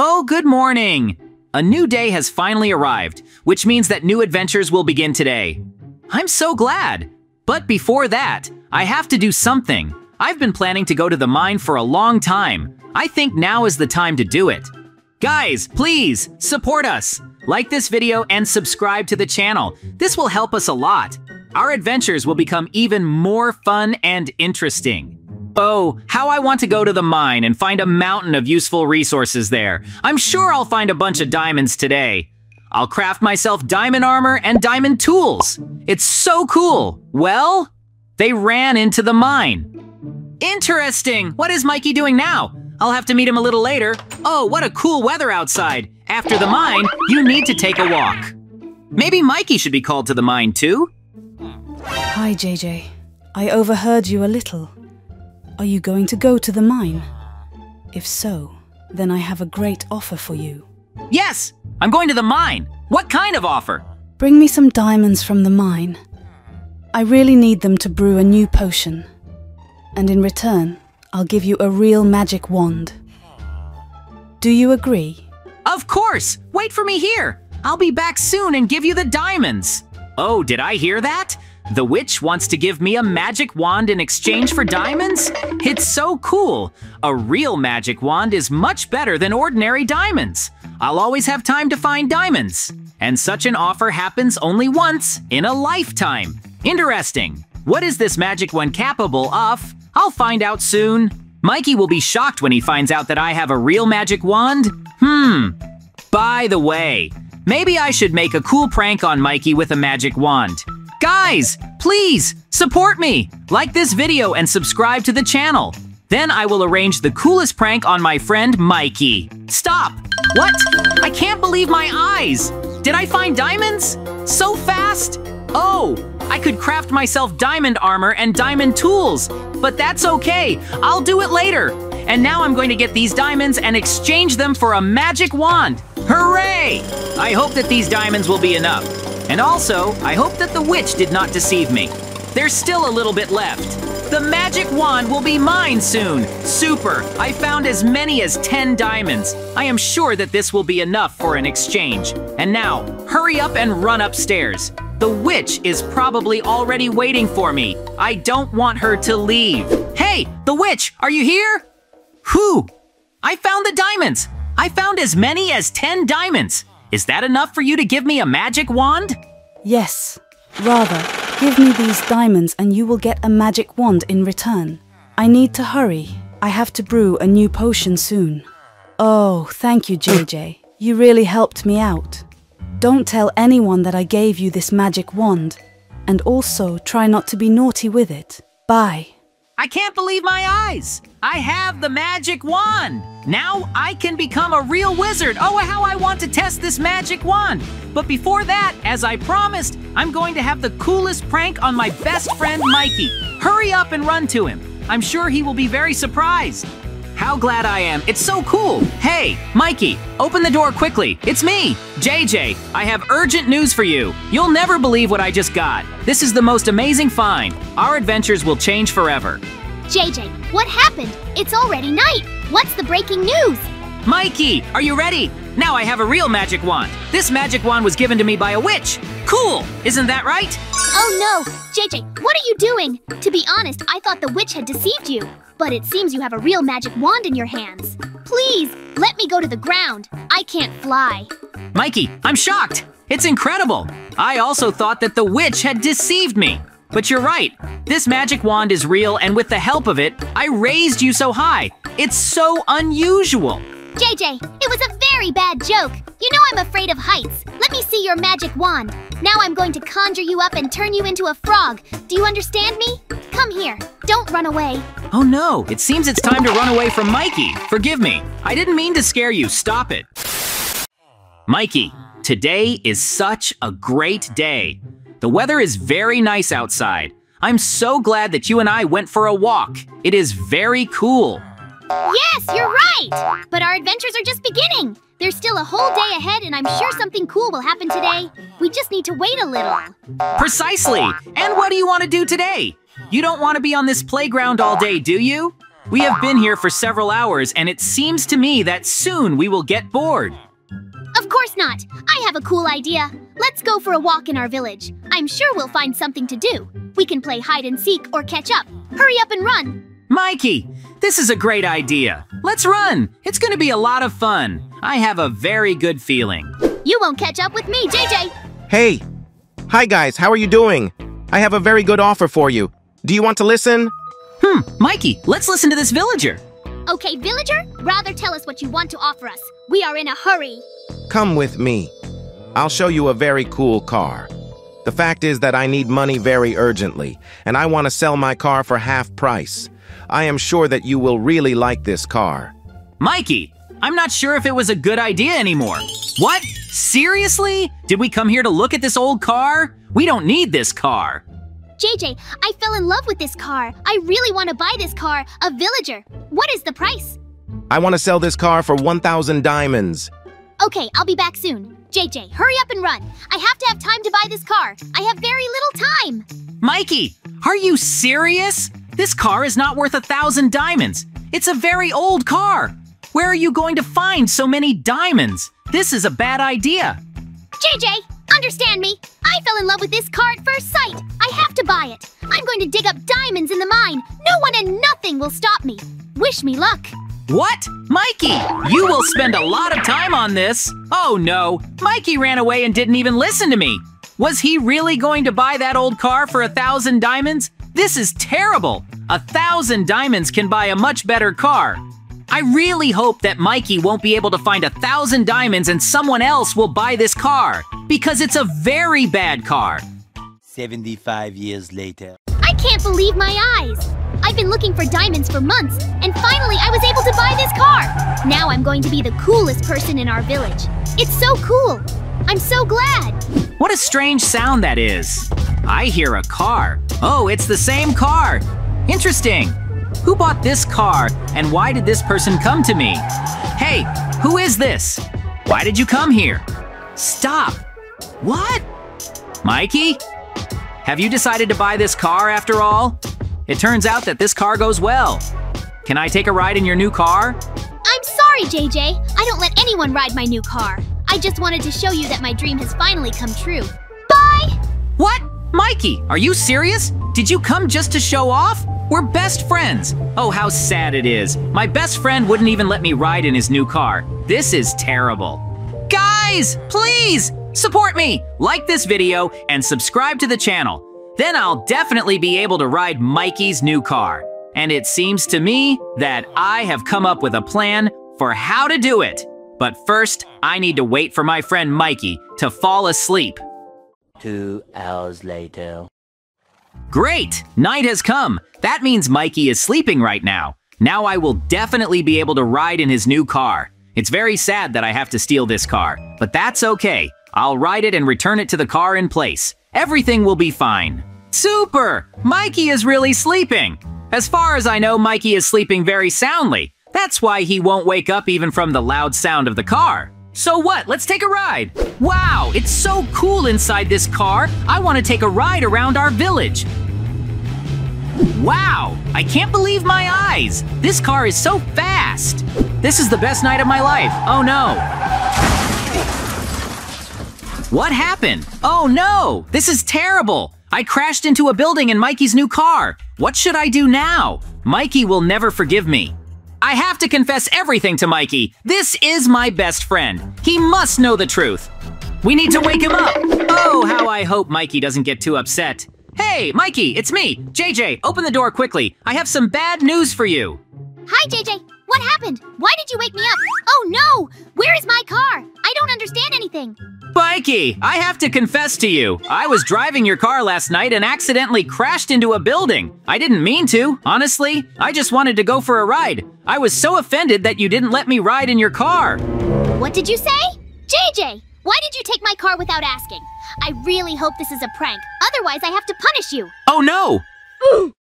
Oh, good morning! A new day has finally arrived, which means that new adventures will begin today. I'm so glad! But before that, I have to do something. I've been planning to go to the mine for a long time. I think now is the time to do it. Guys, please, support us! Like this video and subscribe to the channel. This will help us a lot. Our adventures will become even more fun and interesting. Oh, how I want to go to the mine and find a mountain of useful resources there. I'm sure I'll find a bunch of diamonds today. I'll craft myself diamond armor and diamond tools. It's so cool. Well, they ran into the mine. Interesting. What is Mikey doing now? I'll have to meet him a little later. Oh, what a cool weather outside. After the mine, you need to take a walk. Maybe Mikey should be called to the mine too? Hi, JJ. I overheard you a little. Are you going to go to the mine? If so, then I have a great offer for you. Yes, I'm going to the mine. What kind of offer? Bring me some diamonds from the mine. I really need them to brew a new potion. And in return, I'll give you a real magic wand. Do you agree? Of course! Wait for me here! I'll be back soon and give you the diamonds! Oh, did I hear that? The witch wants to give me a magic wand in exchange for diamonds? It's so cool! A real magic wand is much better than ordinary diamonds. I'll always have time to find diamonds. And such an offer happens only once in a lifetime. Interesting. What is this magic wand capable of? I'll find out soon. Mikey will be shocked when he finds out that I have a real magic wand. Hmm. By the way, maybe I should make a cool prank on Mikey with a magic wand. Guys, please, support me! Like this video and subscribe to the channel. Then I will arrange the coolest prank on my friend Mikey. Stop! What? I can't believe my eyes! Did I find diamonds? So fast? Oh, I could craft myself diamond armor and diamond tools. But that's okay, I'll do it later. And now I'm going to get these diamonds and exchange them for a magic wand. Hooray! I hope that these diamonds will be enough. And also, I hope that the witch did not deceive me. There's still a little bit left. The magic wand will be mine soon. Super! I found as many as 10 diamonds. I am sure that this will be enough for an exchange. And now, hurry up and run upstairs. The witch is probably already waiting for me. I don't want her to leave. Hey, the witch, are you here? Whew! I found the diamonds! I found as many as 10 diamonds. Is that enough for you to give me a magic wand? Yes. Rather, give me these diamonds and you will get a magic wand in return. I need to hurry. I have to brew a new potion soon. Oh, thank you, JJ. You really helped me out. Don't tell anyone that I gave you this magic wand. And also, try not to be naughty with it. Bye. I can't believe my eyes! I have the magic wand! Now I can become a real wizard! Oh, how I want to test this magic wand! But before that, as I promised, I'm going to have the coolest prank on my best friend Mikey. Hurry up and run to him. I'm sure he will be very surprised. How glad I am. It's so cool. Hey, Mikey, open the door quickly. It's me, JJ. I have urgent news for you. You'll never believe what I just got. This is the most amazing find. Our adventures will change forever. JJ, what happened? It's already night. What's the breaking news? Mikey, are you ready? Now I have a real magic wand. This magic wand was given to me by a witch. Cool, isn't that right? Oh no, JJ, what are you doing? To be honest, I thought the witch had deceived you. But it seems you have a real magic wand in your hands. Please, let me go to the ground. I can't fly. Mikey, I'm shocked. It's incredible. I also thought that the witch had deceived me. But you're right. This magic wand is real, and with the help of it, I raised you so high. It's so unusual. JJ, it was a very bad joke. You know I'm afraid of heights. Let me see your magic wand. Now I'm going to conjure you up and turn you into a frog. Do you understand me? Come here. Don't run away. Oh no, it seems it's time to run away from Mikey. Forgive me. I didn't mean to scare you. Stop it. Mikey, today is such a great day. The weather is very nice outside. I'm so glad that you and I went for a walk. It is very cool. Yes, you're right! But our adventures are just beginning. There's still a whole day ahead, and I'm sure something cool will happen today. We just need to wait a little. Precisely! And what do you want to do today? You don't want to be on this playground all day, do you? We have been here for several hours, and it seems to me that soon we will get bored. Of course not. I have a cool idea. Let's go for a walk in our village. I'm sure we'll find something to do. We can play hide and seek or catch up. Hurry up and run. Mikey, this is a great idea. Let's run. It's going to be a lot of fun. I have a very good feeling. You won't catch up with me, JJ. Hey! Hi guys, how are you doing? I have a very good offer for you. Do you want to listen? Hmm, Mikey, let's listen to this villager. Okay, villager, rather tell us what you want to offer us. We are in a hurry. Come with me. I'll show you a very cool car. The fact is that I need money very urgently, and I want to sell my car for half price. I am sure that you will really like this car. Mikey, I'm not sure if it was a good idea anymore. What? Seriously? Did we come here to look at this old car? We don't need this car. JJ, I fell in love with this car. I really want to buy this car, a villager. What is the price? I want to sell this car for 1,000 diamonds. Okay, I'll be back soon. JJ, hurry up and run. I have to have time to buy this car. I have very little time. Mikey, are you serious? This car is not worth a thousand diamonds. It's a very old car. Where are you going to find so many diamonds? This is a bad idea. JJ, understand me. I fell in love with this car at first sight. I have to buy it. I'm going to dig up diamonds in the mine. No one and nothing will stop me. Wish me luck. What? Mikey, you will spend a lot of time on this. Oh no, Mikey ran away and didn't even listen to me. Was he really going to buy that old car for a thousand diamonds? This is terrible. A thousand diamonds can buy a much better car. I really hope that Mikey won't be able to find a thousand diamonds and someone else will buy this car, because it's a very bad car. 75 years later. I can't believe my eyes. I've been looking for diamonds for months, and finally I was able to buy this car. Now I'm going to be the coolest person in our village. It's so cool. I'm so glad. What a strange sound that is. I hear a car. Oh, it's the same car. Interesting. Who bought this car and why did this person come to me? Hey, who is this? Why did you come here? Stop. What? Mikey? Have you decided to buy this car after all? It turns out that this car goes well. Can I take a ride in your new car? I'm sorry, JJ. I don't let anyone ride my new car. I just wanted to show you that my dream has finally come true. Bye! What? Mikey, are you serious? Did you come just to show off? We're best friends. Oh, how sad it is. My best friend wouldn't even let me ride in his new car. This is terrible. Guys, please support me. Like this video and subscribe to the channel. Then I'll definitely be able to ride Mikey's new car. And it seems to me that I have come up with a plan for how to do it. But first, I need to wait for my friend Mikey to fall asleep. Two hours later. Great! Night has come. That means Mikey is sleeping right now. Now I will definitely be able to ride in his new car. It's very sad that I have to steal this car, but that's okay. I'll ride it and return it to the car in place. Everything will be fine. Super! Mikey is really sleeping. As far as I know, Mikey is sleeping very soundly. That's why he won't wake up even from the loud sound of the car. So what? Let's take a ride. Wow, it's so cool inside this car. I want to take a ride around our village. Wow, I can't believe my eyes. This car is so fast. This is the best night of my life. Oh no. What happened? Oh no, this is terrible. I crashed into a building in Mikey's new car. What should I do now? Mikey will never forgive me. I have to confess everything to Mikey. This is my best friend. He must know the truth. We need to wake him up. Oh, how I hope Mikey doesn't get too upset. Hey, Mikey, it's me. JJ, open the door quickly. I have some bad news for you. Hi, JJ. What happened? Why did you wake me up? Oh no! Where is my car? I don't understand anything. Mikey, I have to confess to you. I was driving your car last night and accidentally crashed into a building. I didn't mean to, honestly. I just wanted to go for a ride. I was so offended that you didn't let me ride in your car. What did you say? JJ, why did you take my car without asking? I really hope this is a prank. Otherwise, I have to punish you. Oh no!